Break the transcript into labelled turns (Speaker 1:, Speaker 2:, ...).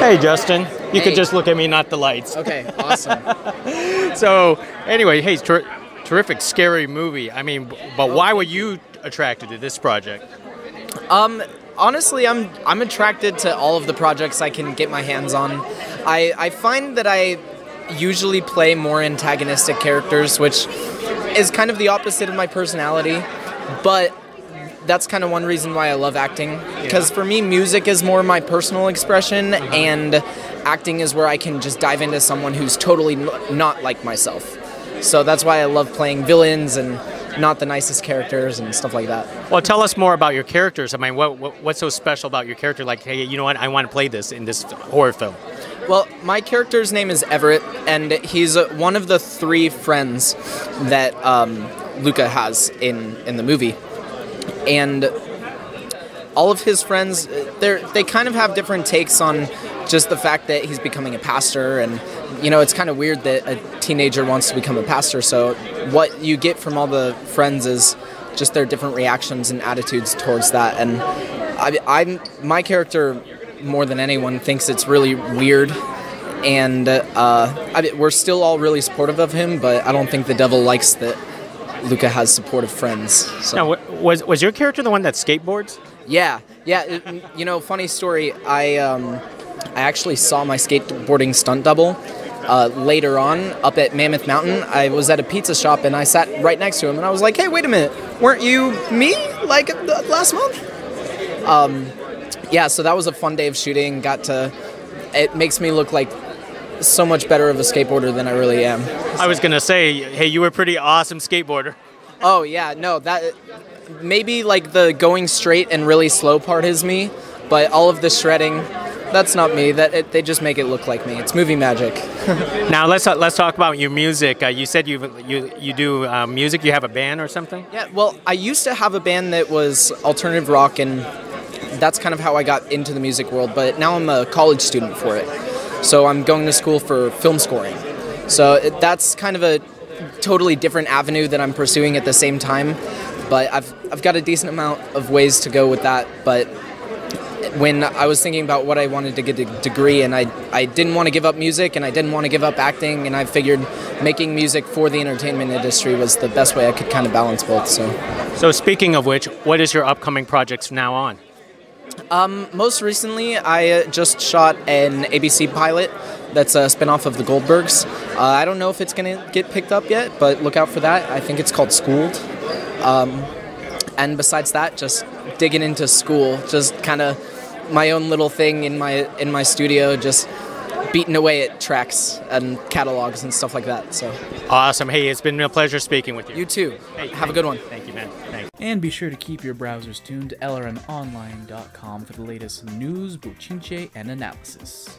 Speaker 1: Hey, Justin. You
Speaker 2: Hey.
Speaker 1: could just look at me, not the lights.
Speaker 2: Okay, awesome.
Speaker 1: So, anyway, hey, ter- terrific, scary movie. I mean, but why were you attracted to this project?
Speaker 2: Um, honestly, I'm I'm attracted to all of the projects I can get my hands on. I I find that I usually play more antagonistic characters, which is kind of the opposite of my personality, but that's kind of one reason why I love acting. Because for me, music is more my personal expression, and acting is where I can just dive into someone who's totally not like myself. So that's why I love playing villains and not the nicest characters and stuff like that.
Speaker 1: Well, tell us more about your characters. I mean, what, what what's so special about your character? Like, hey, you know what? I want to play this in this horror film.
Speaker 2: Well, my character's name is Everett, and he's uh, one of the three friends that um, Luca has in in the movie, and all of his friends, they they kind of have different takes on just the fact that he's becoming a pastor, and you know, it's kind of weird that a teenager wants to become a pastor. So, what you get from all the friends is just their different reactions and attitudes towards that, and I, I'm my character more than anyone thinks it's really weird. And uh, I we're still all really supportive of him but i don't think the devil likes that luca has supportive friends so.
Speaker 1: Now, was was your character the one that skateboards?
Speaker 2: yeah yeah it- you know funny story i um i actually saw my skateboarding stunt double uh, later on up at mammoth mountain. I was at a pizza shop and i sat right next to him and i was like hey wait a minute weren't you me like last month? Um yeah so that was a fun day of shooting got to it makes me look like so much better of a skateboarder than i really am
Speaker 1: I was gonna say, hey, you were a pretty awesome skateboarder.
Speaker 2: Oh yeah, no, that maybe like the going straight and really slow part is me, but all of the shredding, that's not me. That it, they just make it look like me. It's movie magic.
Speaker 1: Now let's let's talk about your music. Uh, you said you you you do uh, music. You have a band or something?
Speaker 2: Yeah, well, I used to have a band that was alternative rock, and that's kind of how I got into the music world. But now I'm a college student for it, so I'm going to school for film scoring. So it, that's kind of a totally different avenue that I'm pursuing at the same time. But I've I've got a decent amount of ways to go with that. But when I was thinking about what I wanted to get a degree, and I, I didn't want to give up music, and I didn't want to give up acting, and I figured making music for the entertainment industry was the best way I could kind of balance both. So,
Speaker 1: So speaking of which, what is your upcoming projects from now on?
Speaker 2: Most recently, I uh, just shot an ABC pilot that's a spinoff of The Goldbergs. Uh, I don't know if it's gonna get picked up yet, but look out for that. I think it's called Schooled. Um, and besides that, just digging into school, just kind of my own little thing in my in my studio, just beating away at tracks and catalogs and stuff like that. So
Speaker 1: Awesome. Hey, it's been a pleasure speaking with you.
Speaker 2: you too.
Speaker 1: Hey,
Speaker 2: Have a good one.
Speaker 1: Thank you, man. Thanks.
Speaker 3: And be sure to keep your browsers tuned to lrmonline.com for the latest news, bochinche, and analysis.